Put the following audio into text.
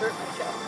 Berkshire.